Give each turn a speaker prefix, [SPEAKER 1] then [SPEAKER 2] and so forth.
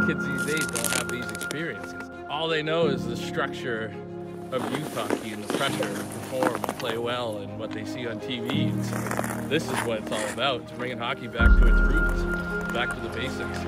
[SPEAKER 1] Kids these days don't have these experiences. All they know is the structure of youth hockey and the pressure to perform and play well and what they see on TV. So this is what it's all about. It's bringing hockey back to its roots, back to the basics.